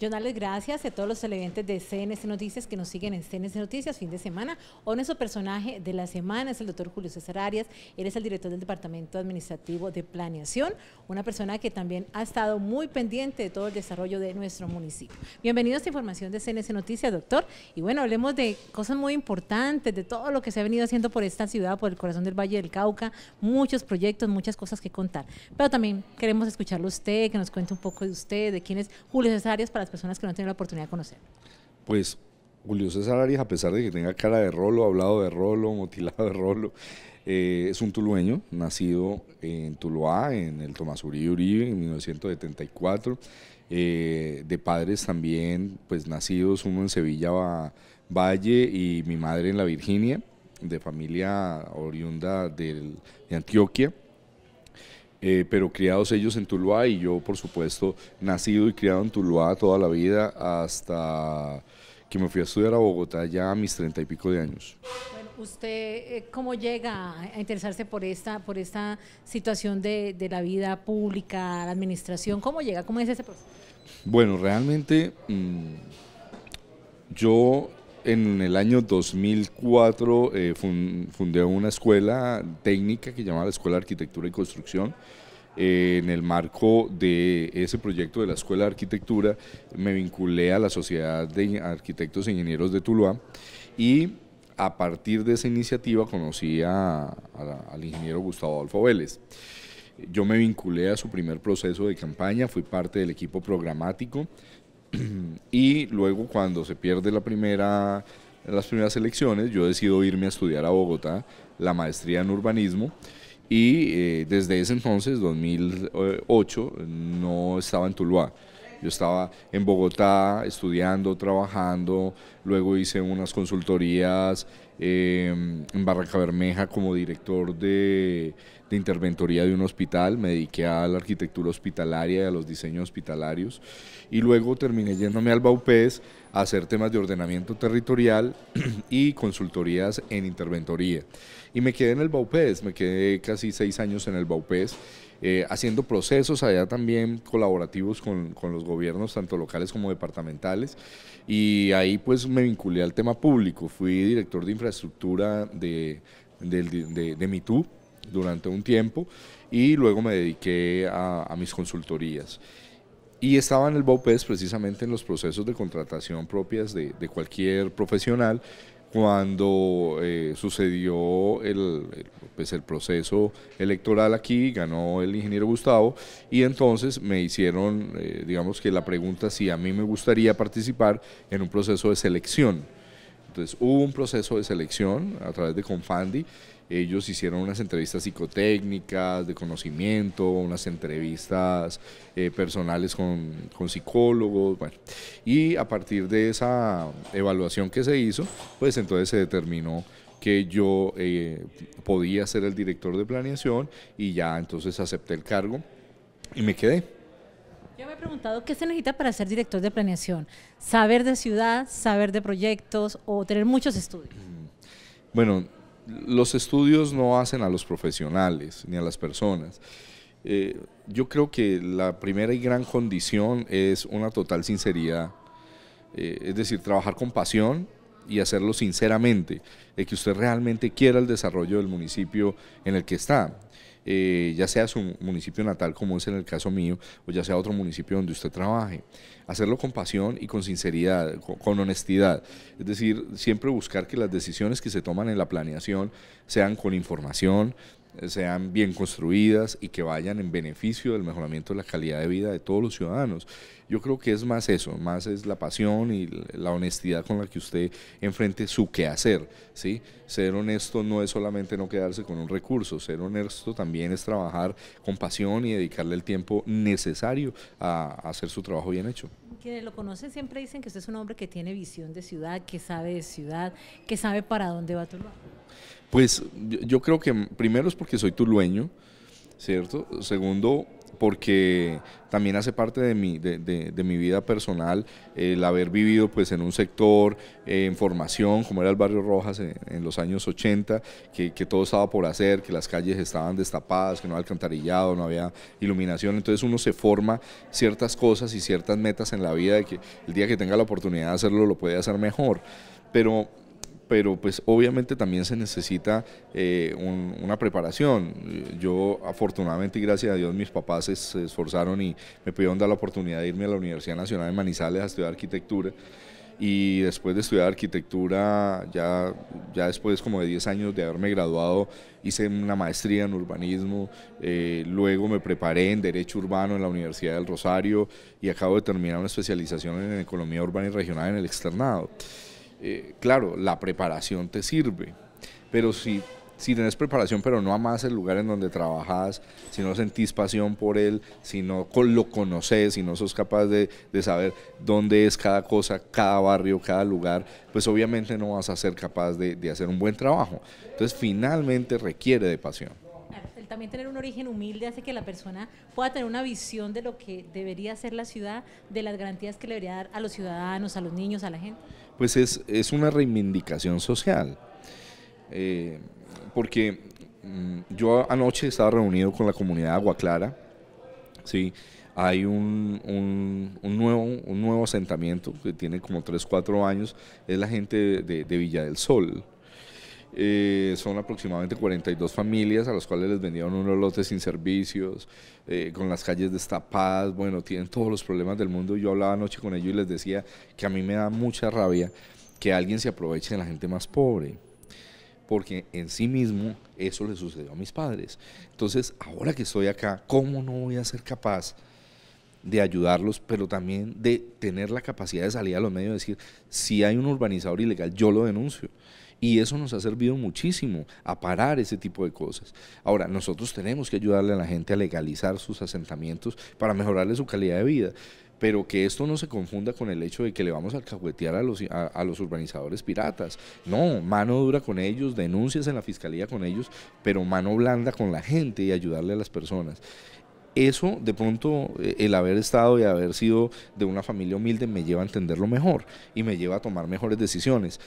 Yo darles gracias a todos los televidentes de CNS Noticias que nos siguen en CNS Noticias fin de semana. Hoy nuestro personaje de la semana es el doctor Julio César Arias. Él es el director del Departamento Administrativo de Planeación, una persona que también ha estado muy pendiente de todo el desarrollo de nuestro municipio. Bienvenido a esta información de CNS Noticias, doctor. Y bueno, hablemos de cosas muy importantes, de todo lo que se ha venido haciendo por esta ciudad, por el corazón del Valle del Cauca, muchos proyectos, muchas cosas que contar. Pero también queremos escucharlo usted, que nos cuente un poco de usted, de quién es Julio César Arias para personas que no han tenido la oportunidad de conocer? Pues Julio César Arias, a pesar de que tenga cara de rolo, hablado de rolo, motilado de rolo, eh, es un tulueño, nacido en Tuluá, en el Tomás Uribe Uribe, en 1974, eh, de padres también, pues nacidos, uno en Sevilla Valle y mi madre en la Virginia, de familia oriunda de Antioquia. Eh, pero criados ellos en Tuluá y yo, por supuesto, nacido y criado en Tuluá toda la vida hasta que me fui a estudiar a Bogotá ya a mis treinta y pico de años. Bueno, ¿Usted eh, cómo llega a interesarse por esta, por esta situación de, de, la vida pública, la administración? ¿Cómo llega? ¿Cómo es ese proceso? Bueno, realmente mmm, yo en el año 2004 eh, fundé una escuela técnica que llamaba la Escuela de Arquitectura y Construcción. Eh, en el marco de ese proyecto de la Escuela de Arquitectura me vinculé a la Sociedad de Arquitectos e Ingenieros de Tuluá y a partir de esa iniciativa conocí a, a, al ingeniero Gustavo Adolfo Vélez. Yo me vinculé a su primer proceso de campaña, fui parte del equipo programático y luego cuando se pierde la primera, las primeras elecciones, yo decido irme a estudiar a Bogotá la maestría en urbanismo y eh, desde ese entonces, 2008, no estaba en Tuluá. Yo estaba en Bogotá estudiando, trabajando, luego hice unas consultorías eh, en Barranca Bermeja como director de, de, interventoría de un hospital, me dediqué a la arquitectura hospitalaria y a los diseños hospitalarios. Y luego terminé yéndome al Baupés a hacer temas de ordenamiento territorial y consultorías en interventoría. Y me quedé en el Baupés, me quedé casi seis años en el Baupés eh, haciendo procesos allá también colaborativos con, los gobiernos, tanto locales como departamentales. Y ahí pues me vinculé al tema público, fui director de infraestructura de, de, MITU durante un tiempo y luego me dediqué a, mis consultorías. Y estaba en el BOPES precisamente en los procesos de contratación propias de cualquier profesional cuando eh, sucedió el, pues el proceso electoral aquí, ganó el ingeniero Gustavo y entonces me hicieron, eh, digamos que la pregunta si a mí me gustaría participar en un proceso de selección. Entonces hubo un proceso de selección a través de Confandi ellos hicieron unas entrevistas psicotécnicas, de conocimiento, unas entrevistas eh, personales con, con, psicólogos, bueno. Y a partir de esa evaluación que se hizo, pues entonces se determinó que yo eh, podía ser el director de planeación y ya entonces acepté el cargo y me quedé. Yo me he preguntado qué se necesita para ser director de planeación. Saber de ciudad, saber de proyectos o tener muchos estudios. Bueno, los estudios no hacen a los profesionales ni a las personas. Eh, yo creo que la primera y gran condición es una total sinceridad, eh, es decir, trabajar con pasión y hacerlo sinceramente, de que usted realmente quiera el desarrollo del municipio en el que está. Eh, ya sea su municipio natal, como es en el caso mío, o ya sea otro municipio donde usted trabaje. Hacerlo con pasión y con sinceridad, con, con, honestidad. Es decir, siempre buscar que las decisiones que se toman en la planeación sean con información, sean bien construidas y que vayan en beneficio del mejoramiento de la calidad de vida de todos los ciudadanos. Yo creo que es más eso, más es la pasión y la honestidad con la que usted enfrente su quehacer, ¿sí? Ser honesto no es solamente no quedarse con un recurso, ser honesto también es trabajar con pasión y dedicarle el tiempo necesario a, a hacer su trabajo bien hecho. Quienes lo conocen siempre dicen que usted es un hombre que tiene visión de ciudad, que sabe de ciudad, que sabe para dónde va Tuluá. Pues yo creo que primero es porque soy tulueño, ¿cierto? Segundo, porque también hace parte de mi, de, mi vida personal el haber vivido pues en un sector eh, en formación como era el barrio Rojas en, los años 80, que, todo estaba por hacer, que las calles estaban destapadas, que no había alcantarillado, no había iluminación, entonces uno se forma ciertas cosas y ciertas metas en la vida de que el día que tenga la oportunidad de hacerlo lo puede hacer mejor, pero pero pues obviamente también se necesita eh, una preparación. Yo afortunadamente y gracias a Dios mis papás se, esforzaron y me pudieron dar la oportunidad de irme a la Universidad Nacional de Manizales a estudiar arquitectura y después de estudiar arquitectura, ya, ya después como de 10 años de haberme graduado, hice una maestría en urbanismo, eh, luego me preparé en Derecho Urbano en la Universidad del Rosario y acabo de terminar una especialización en Economía Urbana y Regional en el externado. Eh, claro, la preparación te sirve, pero si, si tenés preparación pero no amas el lugar en donde trabajas, si no sentís pasión por él, si no lo conoces, si no sos capaz de, saber dónde es cada cosa, cada barrio, cada lugar, pues obviamente no vas a ser capaz de, de hacer un buen trabajo. Entonces finalmente requiere de pasión también tener un origen humilde hace que la persona pueda tener una visión de lo que debería ser la ciudad, de las garantías que le debería dar a los ciudadanos, a los niños, a la gente pues es, es una reivindicación social. Eh, porque mm, yo anoche estaba reunido con la comunidad de Agua Clara, ¿sí? hay un, un, nuevo, un nuevo asentamiento que tiene como 3, 4 años, es la gente de, de Villa del Sol. Eh, son aproximadamente 42 familias a las cuales les vendieron unos lotes sin servicios, eh, con las calles destapadas, bueno, tienen todos los problemas del mundo. Yo hablaba anoche con ellos y les decía que a mí me da mucha rabia que alguien se aproveche de la gente más pobre porque en sí mismo eso le sucedió a mis padres. Entonces, ahora que estoy acá, ¿cómo no voy a ser capaz de ayudarlos, pero también de tener la capacidad de salir a los medios y decir, si hay un urbanizador ilegal, yo lo denuncio? Y eso nos ha servido muchísimo a parar ese tipo de cosas. Ahora, nosotros tenemos que ayudarle a la gente a legalizar sus asentamientos para mejorarle su calidad de vida pero que esto no se confunda con el hecho de que le vamos a alcahuetear a los, a, los urbanizadores piratas. No, mano dura con ellos, denuncias en la fiscalía con ellos, pero mano blanda con la gente y ayudarle a las personas. Eso, de pronto, eh, el haber estado y haber sido de una familia humilde me lleva a entenderlo mejor y me lleva a tomar mejores decisiones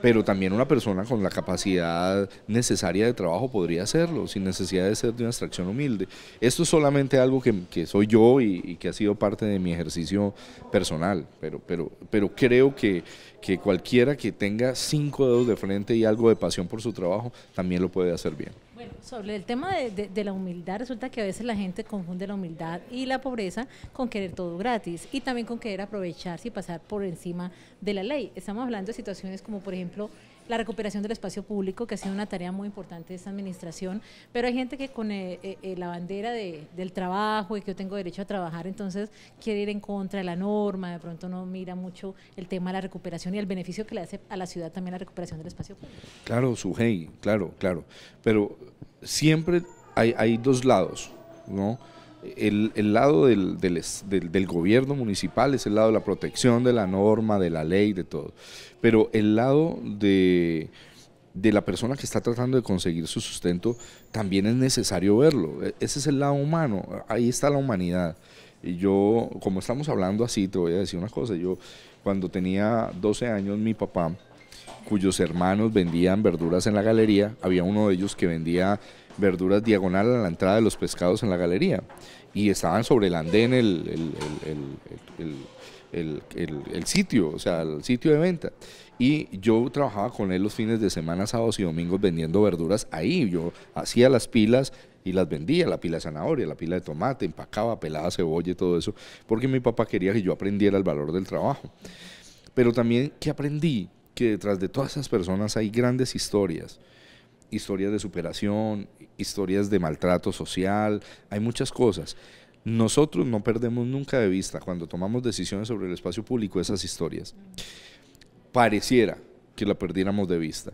pero también una persona con la capacidad necesaria de trabajo podría hacerlo, sin necesidad de ser de una extracción humilde. Esto es solamente algo que, soy yo y, que ha sido parte de mi ejercicio personal, pero, pero, pero creo que, que cualquiera que tenga cinco dedos de frente y algo de pasión por su trabajo también lo puede hacer bien. Bueno, sobre el tema de, la humildad, resulta que a veces la gente confunde la humildad y la pobreza con querer todo gratis y también con querer aprovecharse y pasar por encima de la ley. Estamos hablando de situaciones como, por ejemplo, la recuperación del espacio público, que ha sido una tarea muy importante de esta administración, pero hay gente que con eh, eh, eh, la bandera del trabajo y que yo tengo derecho a trabajar, entonces quiere ir en contra de la norma, de pronto no mira mucho el tema de la recuperación y el beneficio que le hace a la ciudad también la recuperación del espacio público. Claro, Sujei, claro, claro, pero siempre hay, hay dos lados, ¿no? El, el, lado del, del, gobierno municipal es el lado de la protección de la norma, de la ley, de todo. Pero el lado de, de la persona que está tratando de conseguir su sustento también es necesario verlo. E, ese es el lado humano, ahí está la humanidad. Y yo, como estamos hablando así, te voy a decir una cosa. Yo, cuando tenía 12 años, mi papá, cuyos hermanos vendían verduras en la galería, había uno de ellos que vendía verduras diagonal a la entrada de los pescados en la galería. Y estaban sobre el andén el, el, sitio, o sea, el sitio de venta. Y yo trabajaba con él los fines de semana, sábados y domingos vendiendo verduras ahí. Yo hacía las pilas y las vendía, la pila de zanahoria, la pila de tomate, empacaba, pelaba cebolla y todo eso, porque mi papá quería que yo aprendiera el valor del trabajo. Pero también que aprendí que detrás de todas esas personas hay grandes historias historias de superación, historias de maltrato social, hay muchas cosas. Nosotros no perdemos nunca de vista cuando tomamos decisiones sobre el espacio público esas historias. Pareciera que la perdiéramos de vista.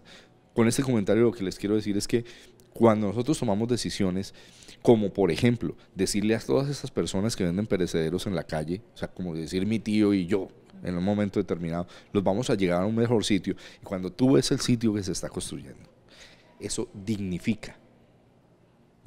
Con este comentario lo que les quiero decir es que cuando nosotros tomamos decisiones, como por ejemplo decirle a todas esas personas que venden perecederos en la calle, o sea, como decir mi tío y yo, en un momento determinado, los vamos a llegar a un mejor sitio, y cuando tú ves el sitio que se está construyendo, eso dignifica.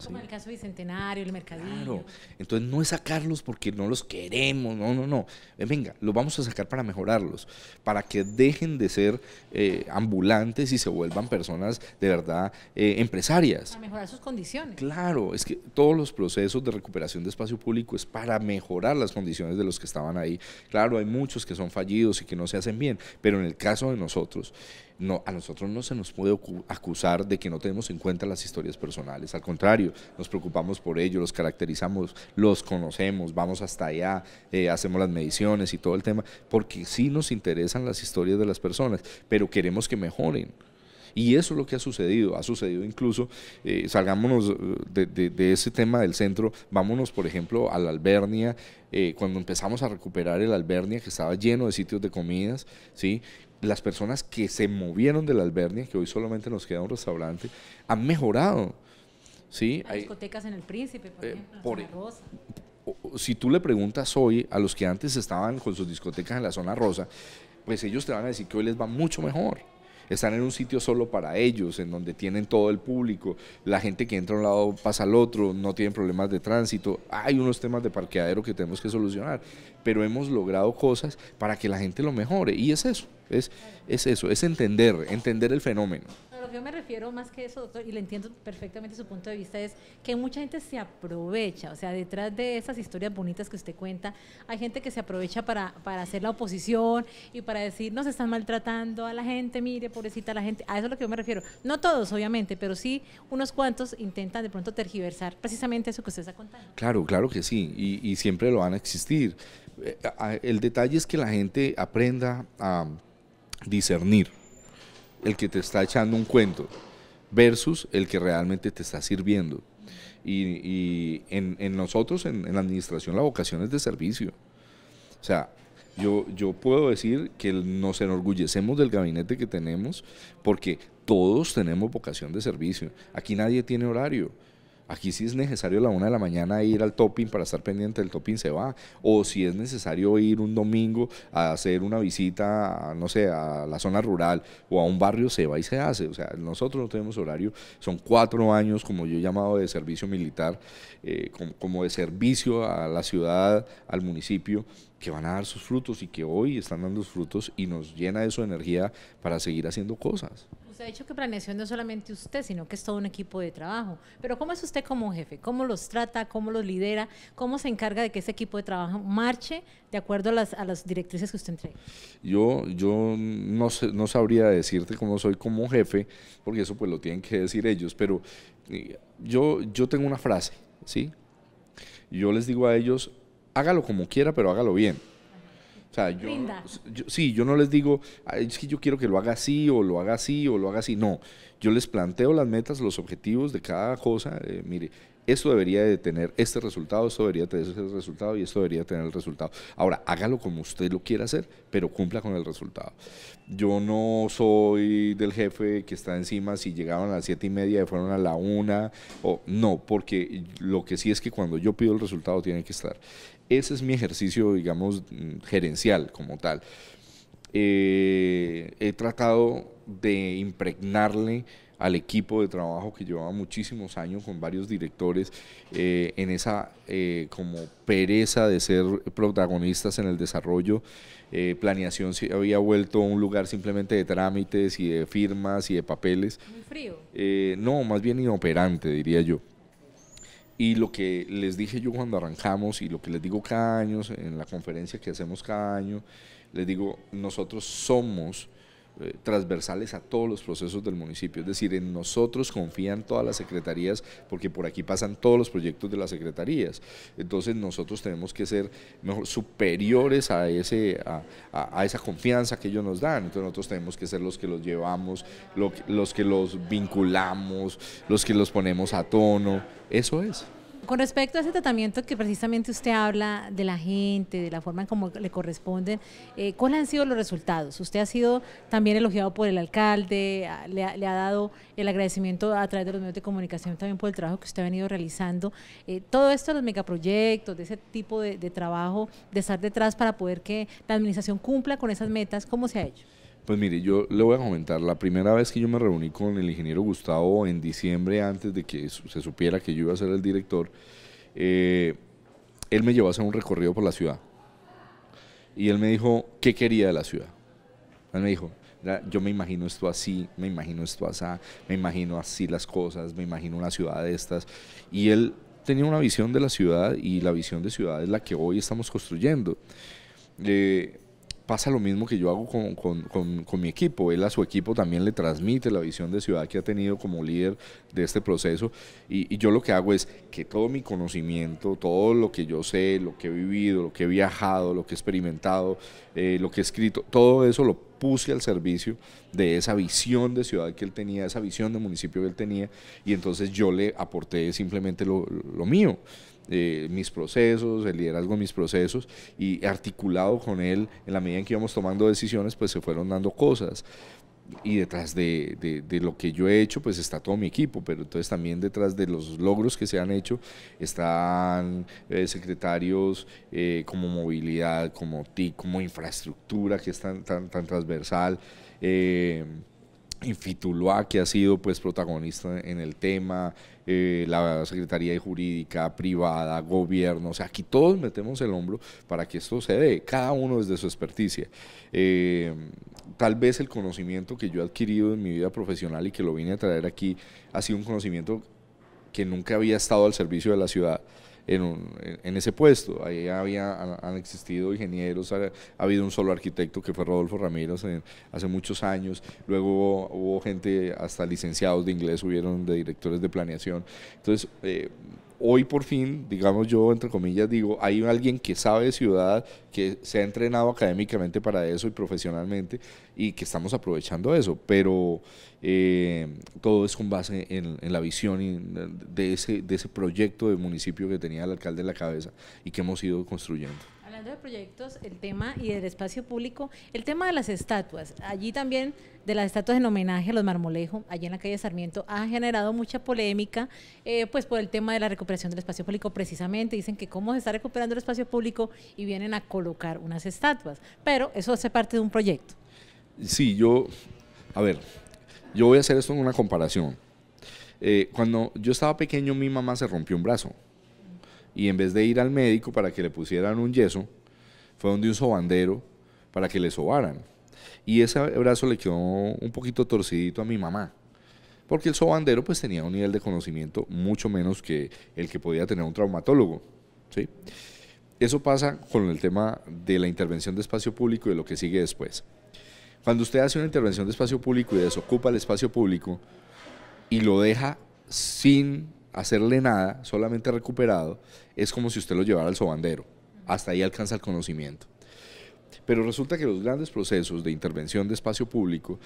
Como el caso Bicentenario, el Mercadillo. Claro. Entonces no es sacarlos porque no los queremos, no, no, no. Eh, venga, los vamos a sacar para mejorarlos, para que dejen de ser eh, ambulantes y se vuelvan personas de verdad eh, empresarias. Para mejorar sus condiciones. Claro, es que todos los procesos de recuperación de espacio público es para mejorar las condiciones de los que estaban ahí. Claro, hay muchos que son fallidos y que no se hacen bien, pero en el caso de nosotros, no, a nosotros no se nos puede acusar de que no tenemos en cuenta las historias personales. Al contrario, nos preocupamos por ellos, los caracterizamos, los conocemos, vamos hasta allá, eh, hacemos las mediciones y todo el tema, porque sí nos interesan las historias de las personas, pero queremos que mejoren. Y eso es lo que ha sucedido. Ha sucedido incluso, eh, salgámonos de, ese tema del centro, vámonos, por ejemplo, a la Albernia. Eh, cuando empezamos a recuperar el Albernia, que estaba lleno de sitios de comidas, ¿sí? las personas que se movieron de la Albernia, que hoy solamente nos queda un restaurante, han mejorado. ¿Sí? Hay discotecas en el Príncipe, por eh, ejemplo, por, zona rosa. Si tú le preguntas hoy a los que antes estaban con sus discotecas en la zona rosa, pues ellos te van a decir que hoy les va mucho mejor están en un sitio solo para ellos, en donde tienen todo el público, la gente que entra a un lado pasa al otro, no tienen problemas de tránsito, hay unos temas de parqueadero que tenemos que solucionar, pero hemos logrado cosas para que la gente lo mejore y es eso, es, es eso, es entender, entender el fenómeno yo me refiero más que eso, doctor, y le entiendo perfectamente su punto de vista, es que mucha gente se aprovecha, o sea, detrás de esas historias bonitas que usted cuenta, hay gente que se aprovecha para, para hacer la oposición y para decir, nos están maltratando a la gente, mire, pobrecita la gente, a eso es lo que yo me refiero. No todos, obviamente, pero sí unos cuantos intentan de pronto tergiversar precisamente eso que usted está contando. Claro, claro que sí, y, siempre lo van a existir. Eh, el detalle es que la gente aprenda a discernir el que te está echando un cuento versus el que realmente te está sirviendo. Y, en, nosotros, en, la administración, la vocación es de servicio. O sea, yo, yo puedo decir que nos enorgullecemos del gabinete que tenemos porque todos tenemos vocación de servicio. Aquí nadie tiene horario. Aquí si es necesario a la una de la mañana ir al topping para estar pendiente del topping se va. O si es necesario ir un domingo a hacer una visita, no sé, a la zona rural o a un barrio se va y se hace. O sea, nosotros no tenemos horario. Son cuatro años, como yo he llamado, de servicio militar, eh, como de servicio a la ciudad, al municipio que van a dar sus frutos y que hoy están dando sus frutos y nos llena eso de energía para seguir haciendo cosas. Usted ha dicho que planeación no es solamente usted, sino que es todo un equipo de trabajo. Pero ¿cómo es usted como jefe? ¿Cómo los trata? ¿Cómo los lidera? ¿Cómo se encarga de que ese equipo de trabajo marche de acuerdo a las, a las directrices que usted entrega? Yo, yo no, no sabría decirte cómo soy como jefe, porque eso pues lo tienen que decir ellos, pero eh, yo, yo tengo una frase, ¿sí? Yo les digo a ellos, hágalo como quiera, pero hágalo bien. O sea, yo, sí, yo no les digo, es que yo quiero que lo haga así o lo haga así o lo haga así. No, yo les planteo las metas, los objetivos de cada cosa. Eh, mire, esto debería de tener este resultado, esto debería tener ese resultado y esto debería tener el resultado. Ahora, hágalo como usted lo quiera hacer, pero cumpla con el resultado. Yo no soy del jefe que está encima si llegaban a las siete y media y fueron a la una, o no, porque lo que sí es que cuando yo pido el resultado tiene que estar. Ese es mi ejercicio, digamos, gerencial como tal. Eh, he tratado de impregnarle al equipo de trabajo que llevaba muchísimos años con varios directores eh, en esa eh, como pereza de ser protagonistas en el desarrollo. planeación se había vuelto un lugar simplemente de trámites y de firmas y de papeles. Muy frío. no, más bien inoperante, diría yo. Y lo que les dije yo cuando arrancamos y lo que les digo cada año en la conferencia que hacemos cada año, les digo, nosotros somos eh, transversales a todos los procesos del municipio. Es decir, en nosotros confían todas las secretarías porque por aquí pasan todos los proyectos de las secretarías. Entonces nosotros tenemos que ser superiores a, ese, a, esa confianza que ellos nos dan. Entonces nosotros tenemos que ser los que los llevamos, los que los vinculamos, los que los ponemos a tono. Eso es. Con respecto a ese tratamiento que precisamente usted habla de la gente, de la forma en cómo le corresponden, eh, ¿cuáles han sido los resultados? Usted ha sido también elogiado por el alcalde, le ha, dado el agradecimiento a través de los medios de comunicación también por el trabajo que usted ha venido realizando. Eh, todo esto, los megaproyectos, de ese tipo de, de trabajo, de estar detrás para poder que la administración cumpla con esas metas, ¿cómo se ha hecho? Pues mire, yo le voy a comentar, la primera vez que yo me reuní con el ingeniero Gustavo en diciembre, antes de que se supiera que yo iba a ser el director, eh, él me llevó a hacer un recorrido por la ciudad. Y él me dijo, ¿qué quería de la ciudad? Él me dijo, yo me imagino esto así, me imagino esto así, me imagino así las cosas, me imagino una ciudad de estas. Y él tenía una visión de la ciudad y la visión de ciudad es la que hoy estamos construyendo. Eh, pasa lo mismo que yo hago con, mi equipo. Él a su equipo también le transmite la visión de ciudad que ha tenido como líder de este proceso. Y, yo lo que hago es que todo mi conocimiento, todo lo que yo sé, lo que he vivido, lo que he viajado, lo que he experimentado, eh, lo que he escrito, todo eso lo puse al servicio de esa visión de ciudad que él tenía, esa visión de municipio que él tenía. Y entonces yo le aporté simplemente lo, lo mío. Eh, mis procesos, el liderazgo de mis procesos y articulado con él en la medida en que íbamos tomando decisiones, pues se fueron dando cosas. Y detrás de, de, lo que yo he hecho, pues está todo mi equipo, pero entonces también detrás de los logros que se han hecho están eh, secretarios eh, como movilidad, como TIC, como infraestructura, que es tan, tan, tan transversal. Infituluá, que ha sido pues protagonista en el tema, eh, la Secretaría de Jurídica, privada, gobierno, o sea, aquí todos metemos el hombro para que esto se dé, cada uno desde su experticia. Eh, tal vez el conocimiento que yo he adquirido en mi vida profesional y que lo vine a traer aquí ha sido un conocimiento que nunca había estado al servicio de la ciudad en, ese puesto. Ahí había, han, existido ingenieros, ha, habido un solo arquitecto que fue Rodolfo Ramírez hace muchos años, luego hubo, gente, hasta licenciados de inglés, hubieron de directores de planeación. Entonces, eh, hoy por fin, digamos yo, entre comillas, digo, hay alguien que sabe de ciudad, que se ha entrenado académicamente para eso y profesionalmente y que estamos aprovechando eso, pero eh, todo es con base en, la visión de ese, de ese proyecto de municipio que tenía el alcalde en la cabeza y que hemos ido construyendo. Hablando de proyectos, el tema y del espacio público, el tema de las estatuas, allí también de las estatuas en homenaje a los marmolejos, allí en la calle Sarmiento, ha generado mucha polémica, eh, pues por el tema de la recuperación del espacio público, precisamente dicen que cómo se está recuperando el espacio público y vienen a colocar unas estatuas, pero eso hace parte de un proyecto. Sí, yo, a ver, yo voy a hacer esto en una comparación. Eh, cuando yo estaba pequeño, mi mamá se rompió un brazo y en vez de ir al médico para que le pusieran un yeso, fue donde un sobandero para que le sobaran. Y ese brazo le quedó un poquito torcidito a mi mamá, porque el sobandero pues tenía un nivel de conocimiento mucho menos que el que podía tener un traumatólogo. ¿sí? Eso pasa con el tema de la intervención de espacio público y de lo que sigue después. Cuando usted hace una intervención de espacio público y desocupa el espacio público y lo deja sin hacerle nada, solamente recuperado, es como si usted lo llevara al sobandero. Hasta ahí alcanza el conocimiento. Pero resulta que los grandes procesos de intervención de espacio público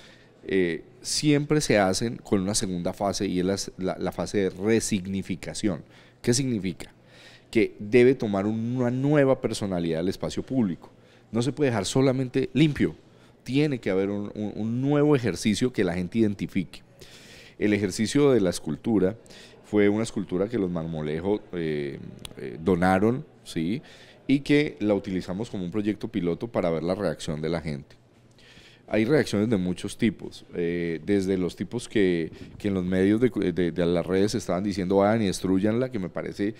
eh, siempre se hacen con una segunda fase y es la, fase de resignificación. ¿Qué significa? Que debe tomar una nueva personalidad el espacio público. No se puede dejar solamente limpio. Tiene que haber un, nuevo ejercicio que la gente identifique. El ejercicio de la escultura fue una escultura que los marmolejos eh, eh, donaron, ¿sí? Y que la utilizamos como un proyecto piloto para ver la reacción de la gente. Hay reacciones de muchos tipos, eh, desde los tipos que, en los medios de, de, las redes estaban diciendo vayan y destruyanla, que me parece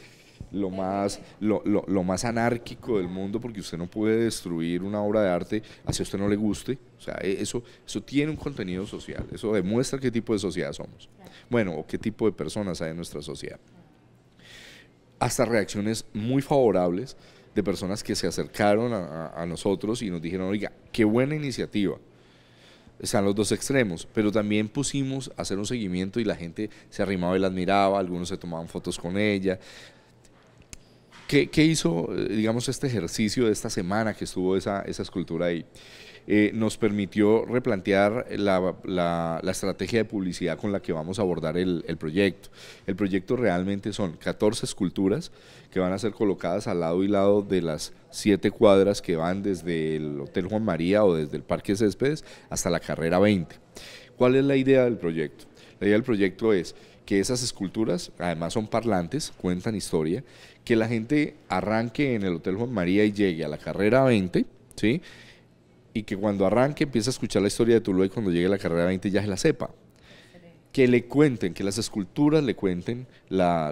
lo más, lo, lo, más anárquico del mundo, porque usted no puede destruir una obra de arte así a usted no le guste. O sea, e, eso, eso tiene un contenido social, eso demuestra qué tipo de sociedad somos. Bueno, o qué tipo de personas hay en nuestra sociedad. Hasta reacciones muy favorables de personas que se acercaron a, a nosotros y nos dijeron, oiga, qué buena iniciativa están los dos extremos, pero también pusimos a hacer un seguimiento y la gente se arrimaba y la admiraba, algunos se tomaban fotos con ella, ¿Qué, hizo, eh, digamos, este ejercicio de esta semana que estuvo esa, esa escultura ahí? Eh, nos permitió replantear la, estrategia de publicidad con la que vamos a abordar el, proyecto. El proyecto realmente son 14 esculturas que van a ser colocadas al lado y lado de las siete cuadras que van desde el Hotel Juan María o desde el Parque Céspedes hasta la carrera 20. ¿Cuál es la idea del proyecto? La idea del proyecto es que esas esculturas, además son parlantes, cuentan historia, que la gente arranque en el Hotel Juan María y llegue a la carrera 20, ¿sí? y que cuando arranque empiece a escuchar la historia de Tuluá y cuando llegue a la carrera 20 ya se la sepa. Que le cuenten, que las esculturas le cuenten la,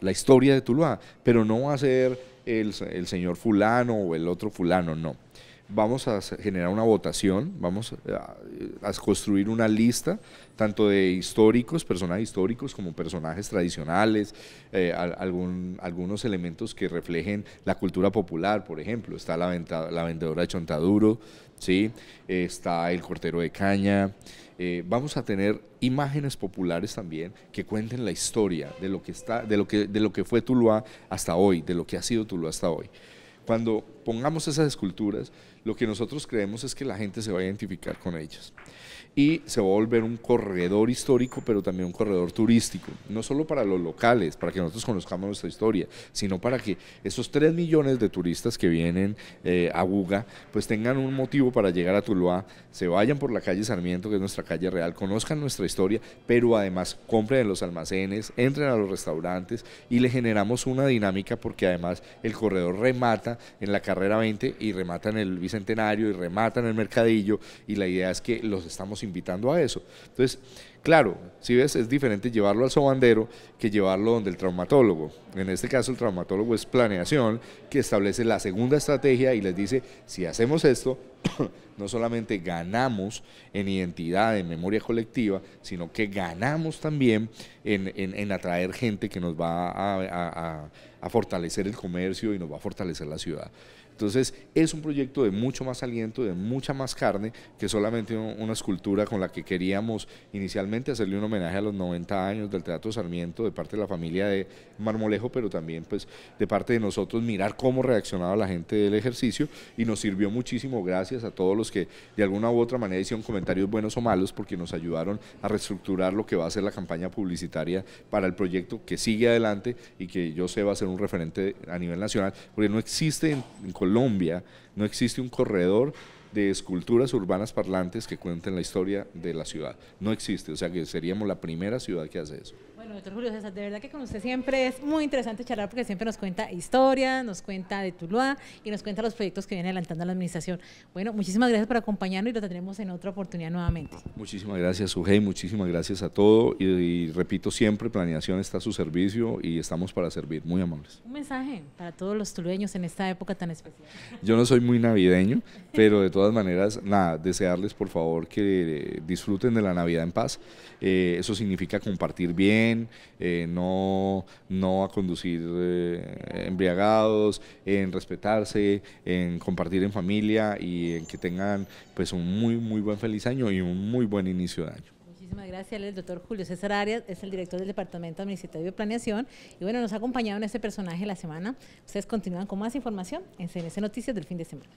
la historia de Tuluá, pero no va a ser el, el señor fulano o el otro fulano, no vamos a generar una votación, vamos a, construir una lista tanto de históricos, personajes históricos como personajes tradicionales, eh, algún, algunos elementos que reflejen la cultura popular, por ejemplo, está la, la vendedora de chontaduro, ¿sí? está el cortero de caña, eh, vamos a tener imágenes populares también que cuenten la historia de lo que, está, de lo que, de lo que fue Tuluá hasta hoy, de lo que ha sido Tuluá hasta hoy. Cuando pongamos esas esculturas, lo que nosotros creemos es que la gente se va a identificar con ellas y se va a volver un corredor histórico, pero también un corredor turístico, no solo para los locales, para que nosotros conozcamos nuestra historia, sino para que esos 3 millones de turistas que vienen eh, a Buga, pues tengan un motivo para llegar a Tuluá, se vayan por la calle Sarmiento, que es nuestra calle real, conozcan nuestra historia, pero además compren en los almacenes, entren a los restaurantes y le generamos una dinámica porque además el corredor remata en la carrera 20 y remata en el Bicentenario y remata en el Mercadillo y la idea es que los estamos invitando a eso. Entonces, claro, si ves, es diferente llevarlo al sobandero que llevarlo donde el traumatólogo. En este caso, el traumatólogo es planeación que establece la segunda estrategia y les dice, si hacemos esto, no solamente ganamos en identidad, en memoria colectiva, sino que ganamos también en, atraer gente que nos va a fortalecer el comercio y nos va a fortalecer la ciudad. Entonces es un proyecto de mucho más aliento, de mucha más carne que solamente una escultura con la que queríamos inicialmente hacerle un homenaje a los 90 años del Teatro Sarmiento de parte de la familia de Marmolejo, pero también pues de parte de nosotros mirar cómo reaccionaba la gente del ejercicio. Y nos sirvió muchísimo gracias a todos los que de alguna u otra manera hicieron comentarios buenos o malos porque nos ayudaron a reestructurar lo que va a ser la campaña publicitaria para el proyecto que sigue adelante y que yo sé va a ser un referente a nivel nacional, porque no existe en, en Colombia no existe un corredor de esculturas urbanas parlantes que cuenten la historia de la ciudad. No existe, o sea que seríamos la primera ciudad que hace eso. Bueno, doctor Julio César, de verdad que con usted siempre es muy interesante charlar porque siempre nos cuenta historia, nos cuenta de Tuluá y nos cuenta los proyectos que viene adelantando la administración. Bueno, muchísimas gracias por acompañarnos y lo tendremos en otra oportunidad nuevamente. Muchísimas gracias, Sujei, muchísimas gracias a todo y, repito siempre, planeación está a su servicio y estamos para servir, muy amables. Un mensaje para todos los tulueños en esta época tan especial. Yo no soy muy navideño, pero de todas maneras, nada, desearles por favor que disfruten de la Navidad en paz. Eh, eso significa compartir eh, no, no a conducir eh, embriagados, en respetarse, en compartir en familia y en que tengan pues un muy, muy buen feliz año y un muy buen inicio de año. Muchísimas gracias. el doctor Julio César Arias, es el director del Departamento Administrativo de Planeación y bueno, nos ha acompañado en este personaje la semana. Ustedes continúan con más información en CNC Noticias del fin de semana.